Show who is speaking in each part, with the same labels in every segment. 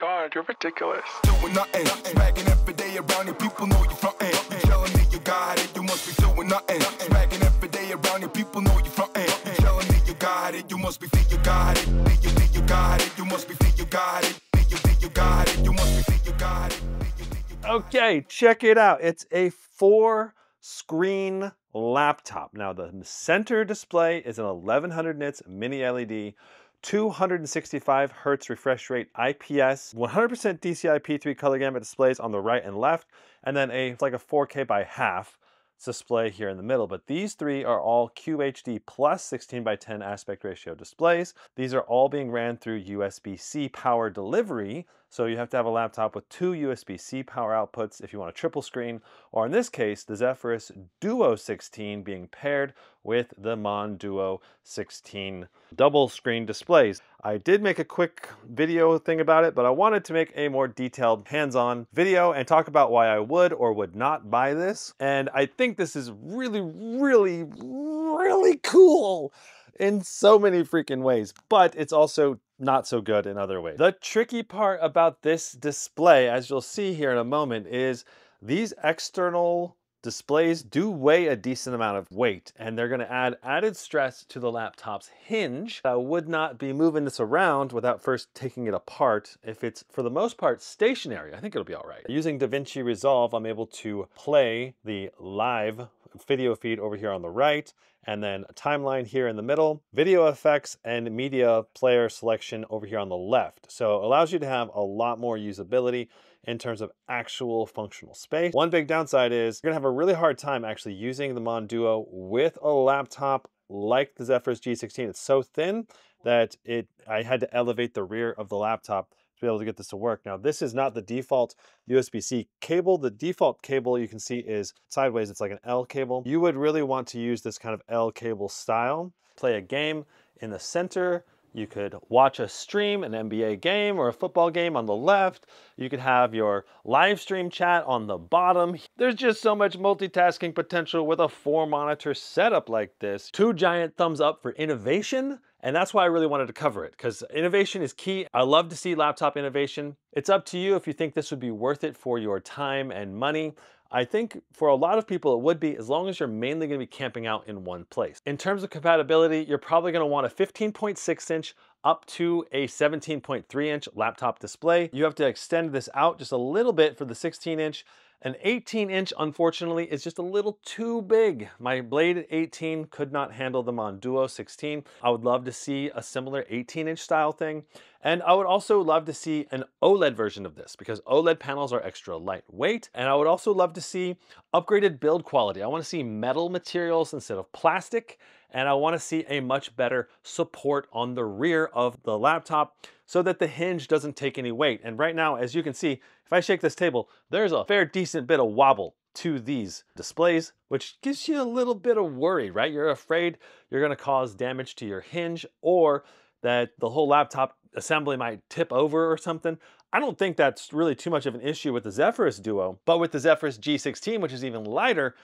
Speaker 1: God, you're ridiculous.
Speaker 2: doing nothing. Smagging every day around you, people know you frontin'. You telling me you got it, you must be doing nothing. Smagging every day around you, people know you frontin'. You telling me you got it, you must be think you got it. Think you think you got it, you must be think you got it. Think you think you got it, you must be think you got it. Think you think you got it.
Speaker 3: Okay, check it out. It's a four screen laptop. Now, the center display is an 1100 nits mini LED. 265 hertz refresh rate IPS, 100% DCI-P3 color gamut displays on the right and left, and then a like a 4K by half display here in the middle. But these three are all QHD plus 16 by 10 aspect ratio displays. These are all being ran through USB-C power delivery. So you have to have a laptop with two USB-C power outputs if you want a triple screen, or in this case, the Zephyrus Duo 16 being paired with the Monduo 16 double screen displays. I did make a quick video thing about it, but I wanted to make a more detailed hands-on video and talk about why I would or would not buy this. And I think this is really, really, really cool in so many freaking ways, but it's also not so good in other ways. The tricky part about this display, as you'll see here in a moment, is these external displays do weigh a decent amount of weight and they're going to add added stress to the laptop's hinge. I would not be moving this around without first taking it apart. If it's for the most part stationary, I think it'll be all right. Using DaVinci Resolve, I'm able to play the live video feed over here on the right and then a timeline here in the middle, video effects and media player selection over here on the left. So it allows you to have a lot more usability in terms of actual functional space. One big downside is you're gonna have a really hard time actually using the Monduo with a laptop like the Zephyrus G16. It's so thin that it I had to elevate the rear of the laptop to be able to get this to work. Now, this is not the default USB-C cable. The default cable you can see is sideways. It's like an L cable. You would really want to use this kind of L cable style. Play a game in the center. You could watch a stream, an NBA game or a football game on the left. You could have your live stream chat on the bottom. There's just so much multitasking potential with a four monitor setup like this. Two giant thumbs up for innovation. And that's why I really wanted to cover it because innovation is key. I love to see laptop innovation. It's up to you if you think this would be worth it for your time and money. I think for a lot of people it would be as long as you're mainly going to be camping out in one place. In terms of compatibility, you're probably going to want a 15.6 inch up to a 17.3 inch laptop display. You have to extend this out just a little bit for the 16 inch. An 18 inch, unfortunately, is just a little too big. My Blade 18 could not handle the Monduo 16. I would love to see a similar 18 inch style thing. And I would also love to see an OLED version of this because OLED panels are extra lightweight. And I would also love to see upgraded build quality. I want to see metal materials instead of plastic. And I want to see a much better support on the rear of the laptop so that the hinge doesn't take any weight. And right now, as you can see, if I shake this table, there's a fair decent bit of wobble to these displays, which gives you a little bit of worry, right? You're afraid you're gonna cause damage to your hinge or that the whole laptop assembly might tip over or something. I don't think that's really too much of an issue with the Zephyrus Duo, but with the Zephyrus G16, which is even lighter,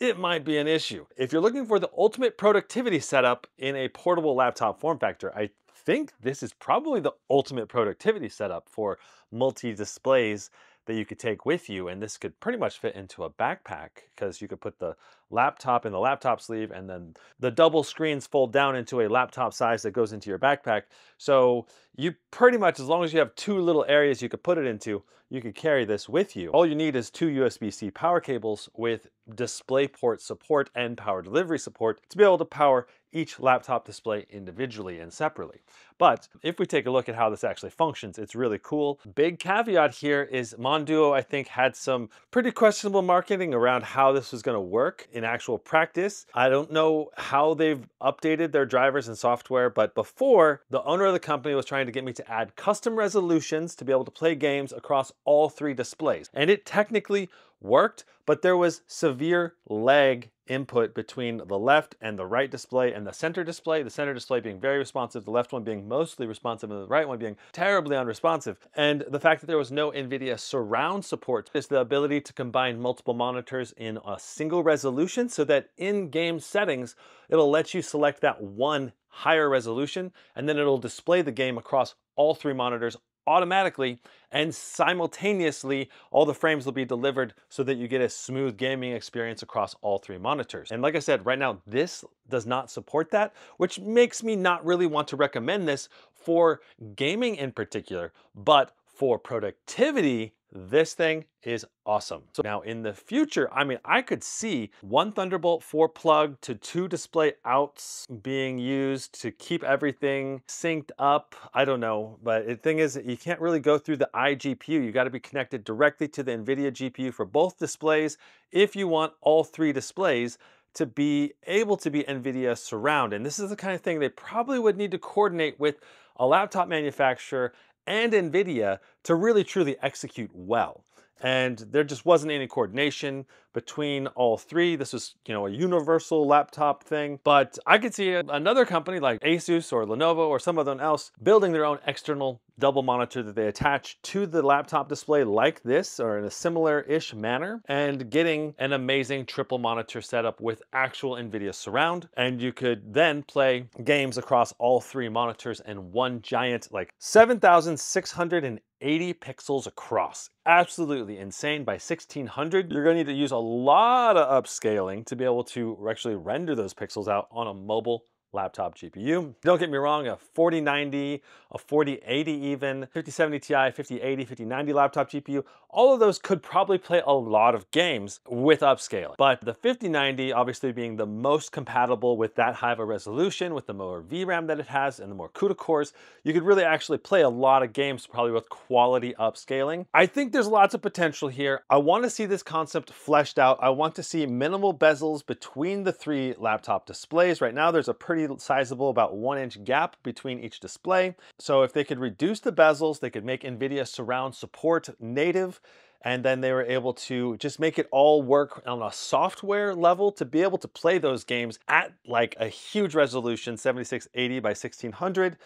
Speaker 3: it might be an issue. If you're looking for the ultimate productivity setup in a portable laptop form factor, I think this is probably the ultimate productivity setup for multi-displays that you could take with you and this could pretty much fit into a backpack because you could put the laptop in the laptop sleeve and then the double screens fold down into a laptop size that goes into your backpack. So you pretty much as long as you have two little areas you could put it into you could carry this with you. All you need is two USB-C power cables with DisplayPort support and power delivery support to be able to power each laptop display individually and separately but if we take a look at how this actually functions, it's really cool. Big caveat here is Monduo, I think, had some pretty questionable marketing around how this was gonna work in actual practice. I don't know how they've updated their drivers and software, but before, the owner of the company was trying to get me to add custom resolutions to be able to play games across all three displays. And it technically worked, but there was severe lag input between the left and the right display and the center display, the center display being very responsive, the left one being mostly responsive, and the right one being terribly unresponsive. And the fact that there was no NVIDIA surround support is the ability to combine multiple monitors in a single resolution so that in game settings, it'll let you select that one higher resolution and then it'll display the game across all three monitors automatically and simultaneously all the frames will be delivered so that you get a smooth gaming experience across all three monitors. And like I said, right now this does not support that, which makes me not really want to recommend this for gaming in particular, but for productivity, this thing is awesome. So now in the future, I mean, I could see one Thunderbolt 4 plug to two display outs being used to keep everything synced up. I don't know, but the thing is you can't really go through the iGPU. You gotta be connected directly to the NVIDIA GPU for both displays if you want all three displays to be able to be NVIDIA surround. And this is the kind of thing they probably would need to coordinate with a laptop manufacturer and NVIDIA to really truly execute well. And there just wasn't any coordination between all three. This was, you know, a universal laptop thing. But I could see another company like Asus or Lenovo or someone else building their own external double monitor that they attach to the laptop display like this or in a similar-ish manner and getting an amazing triple monitor setup with actual NVIDIA surround. And you could then play games across all three monitors in one giant like 7,680 pixels across. Absolutely insane by 1600. You're gonna need to use a lot of upscaling to be able to actually render those pixels out on a mobile laptop GPU. Don't get me wrong, a 4090, a 4080 even, 5070 Ti, 5080, 5090 laptop GPU, all of those could probably play a lot of games with upscaling. But the 5090 obviously being the most compatible with that high of a resolution, with the more VRAM that it has and the more CUDA cores, you could really actually play a lot of games probably with quality upscaling. I think there's lots of potential here. I want to see this concept fleshed out. I want to see minimal bezels between the three laptop displays. Right now there's a pretty sizable, about one inch gap between each display. So if they could reduce the bezels, they could make NVIDIA Surround support native, and then they were able to just make it all work on a software level to be able to play those games at like a huge resolution, 7680 by 1600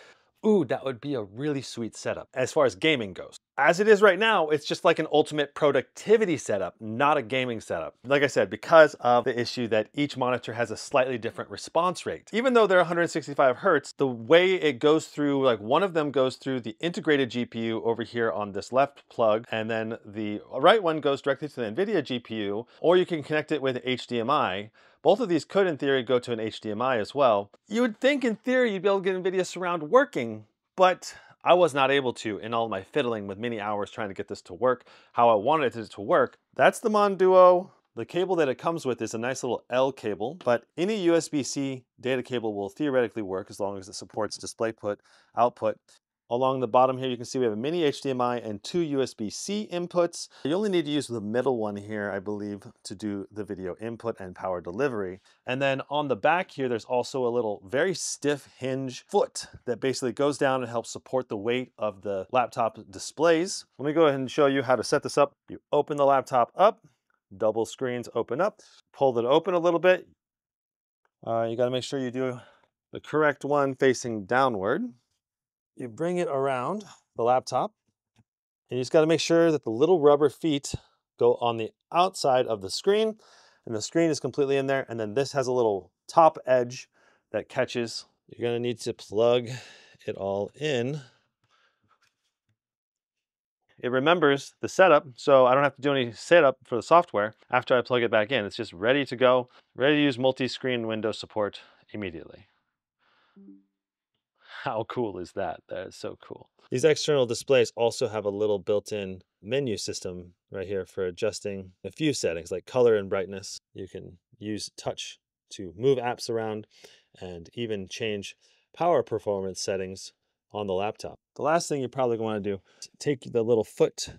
Speaker 3: ooh, that would be a really sweet setup as far as gaming goes. As it is right now, it's just like an ultimate productivity setup, not a gaming setup. Like I said, because of the issue that each monitor has a slightly different response rate. Even though they're 165 Hertz, the way it goes through, like one of them goes through the integrated GPU over here on this left plug, and then the right one goes directly to the NVIDIA GPU, or you can connect it with HDMI. Both of these could, in theory, go to an HDMI as well. You would think, in theory, you'd be able to get NVIDIA Surround working, but I was not able to in all my fiddling with many hours trying to get this to work how I wanted it to work. That's the Monduo. The cable that it comes with is a nice little L cable, but any USB-C data cable will theoretically work as long as it supports DisplayPort output. Along the bottom here, you can see we have a mini HDMI and two USB-C inputs. You only need to use the middle one here, I believe, to do the video input and power delivery. And then on the back here, there's also a little very stiff hinge foot that basically goes down and helps support the weight of the laptop displays. Let me go ahead and show you how to set this up. You open the laptop up, double screens open up, pull it open a little bit. Uh, you gotta make sure you do the correct one facing downward you bring it around the laptop and you just got to make sure that the little rubber feet go on the outside of the screen and the screen is completely in there and then this has a little top edge that catches. You're going to need to plug it all in. It remembers the setup, so I don't have to do any setup for the software after I plug it back in. It's just ready to go, ready to use multi-screen window support immediately. How cool is that? That is so cool. These external displays also have a little built-in menu system right here for adjusting a few settings like color and brightness. You can use touch to move apps around and even change power performance settings on the laptop. The last thing you're probably going to do is take the little foot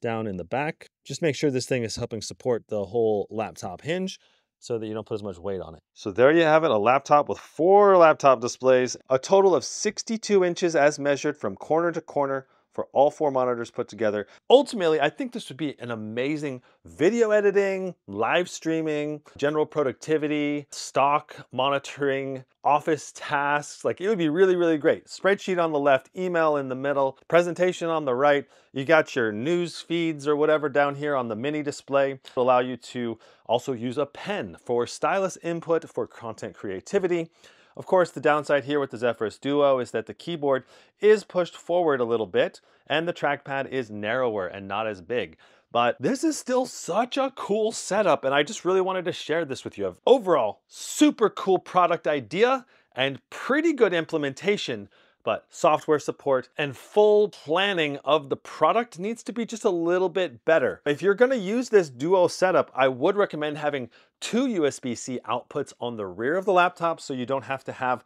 Speaker 3: down in the back. Just make sure this thing is helping support the whole laptop hinge so that you don't put as much weight on it. So there you have it, a laptop with four laptop displays, a total of 62 inches as measured from corner to corner for all four monitors put together. Ultimately, I think this would be an amazing video editing, live streaming, general productivity, stock monitoring, office tasks. Like it would be really, really great. Spreadsheet on the left, email in the middle, presentation on the right. You got your news feeds or whatever down here on the mini display to allow you to also use a pen for stylus input for content creativity Of course, the downside here with the Zephyrus Duo is that the keyboard is pushed forward a little bit and the trackpad is narrower and not as big. But this is still such a cool setup and I just really wanted to share this with you. Overall, super cool product idea and pretty good implementation but software support and full planning of the product needs to be just a little bit better. If you're gonna use this Duo setup, I would recommend having two USB-C outputs on the rear of the laptop so you don't have to have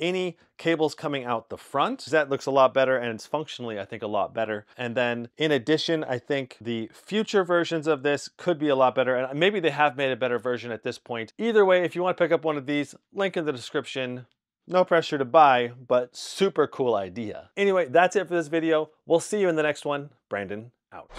Speaker 3: any cables coming out the front. That looks a lot better and it's functionally, I think, a lot better. And then in addition, I think the future versions of this could be a lot better. And maybe they have made a better version at this point. Either way, if you want to pick up one of these, link in the description. No pressure to buy, but super cool idea. Anyway, that's it for this video. We'll see you in the next one. Brandon out.